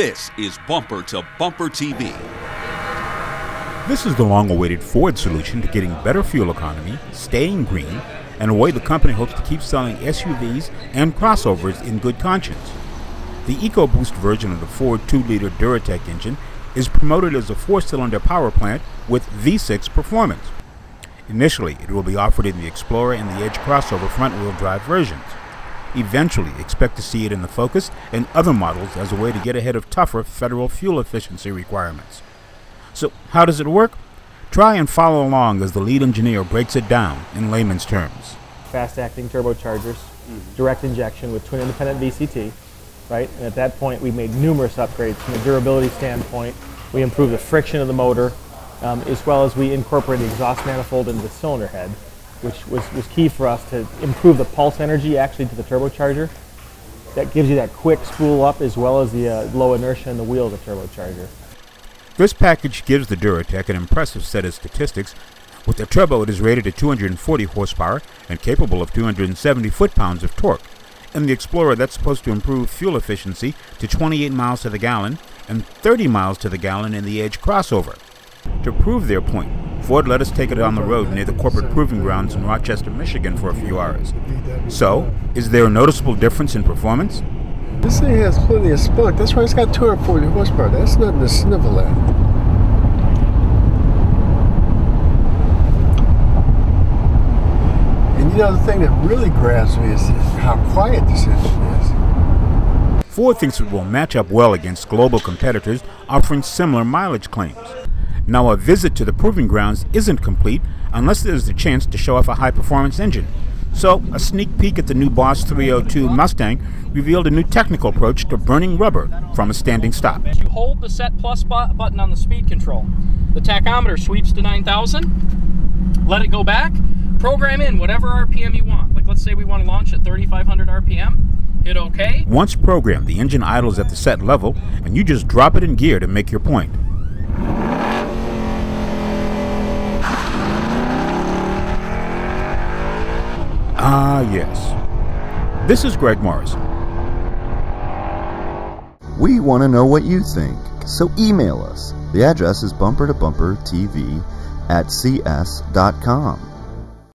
This is Bumper to Bumper TV. This is the long awaited Ford solution to getting better fuel economy, staying green, and a way the company hopes to keep selling SUVs and crossovers in good conscience. The EcoBoost version of the Ford 2 liter Duratec engine is promoted as a four cylinder power plant with V6 performance. Initially, it will be offered in the Explorer and the Edge crossover front wheel drive versions. Eventually, expect to see it in the Focus and other models as a way to get ahead of tougher federal fuel efficiency requirements. So, how does it work? Try and follow along as the lead engineer breaks it down in layman's terms. Fast acting turbochargers, mm-hmm. direct injection with twin independent VCT, right? And at that point, we made numerous upgrades from a durability standpoint. We improved the friction of the motor, um, as well as we incorporated the exhaust manifold into the cylinder head, which was, was key for us to improve the pulse energy actually to the turbocharger. That gives you that quick spool up as well as the uh, low inertia in the wheel of the turbocharger. This package gives the Duratec an impressive set of statistics. With the turbo, it is rated at 240 horsepower and capable of 270 foot-pounds of torque. In the Explorer, that's supposed to improve fuel efficiency to 28 miles to the gallon and 30 miles to the gallon in the Edge crossover. To prove their point, Ford let us take it on the road near the corporate proving grounds in Rochester, Michigan for a few hours. So, is there a noticeable difference in performance? This thing has plenty of spunk. That's why it's got 240 horsepower. That's nothing to snivel at. And you know, the thing that really grabs me is how quiet this engine is. Ford thinks it will match up well against global competitors offering similar mileage claims. Now, a visit to the proving grounds isn't complete unless there's the chance to show off a high performance engine. So, a sneak peek at the new Boss 302 Mustang revealed a new technical approach to burning rubber from a standing stop. You hold the set plus button on the speed control. The tachometer sweeps to 9,000. Let it go back. Program in whatever RPM you want. Like let's say we want to launch at 3,500 RPM. Hit OK. Once programmed, the engine idles at the set level, and you just drop it in gear to make your point. Ah, yes. This is Greg Morrison. We want to know what you think, so email us. The address is bumper to bumper TV at cs.com.